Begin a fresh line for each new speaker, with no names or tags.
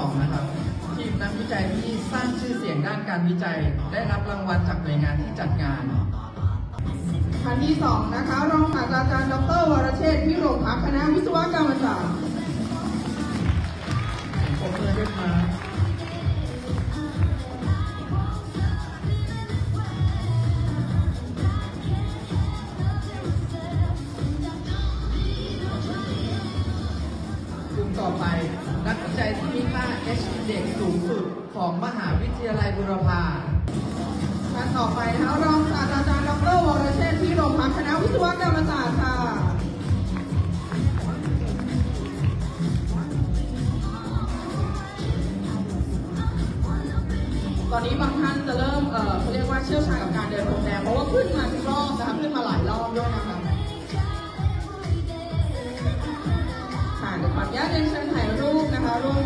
2นะครับทีมนักวิจัยที่สร้างชื่อเสียงด้านการวิจัย ได้รับรางวัลจากหน่วยงานที่จัดงาน
ท่านที่สองนะคะรองศาสตราจารย์ดรวรเชษฐ์พิรมพักคณะวิศวกรรมศาสตร์
ผมมือด้วยครับกลุ่มต่อไปนักวิจัยที่มีค่า H index สูงสุดของมหาวิทยาลัยบุรพา
ท่านต่อไปนะคะรองศาสตราจารย์ดรวรเชษฐ์พิรมพักคณะวิศวกรรมศาสตร์ค่ะตอนนี้บางท่านจะเริ่ม เอ่อเขาเรียกว่าเชี่ยวชาญกับการเดินพรมแดง เพราะว่าขึ้นมาทุกรอบนะคะ ขึ้นมาหลายรอบด้วยนะคะค่ะเดี๋ยวขออนุญาตเรียนเชิญถ่ายรูปนะคะรูป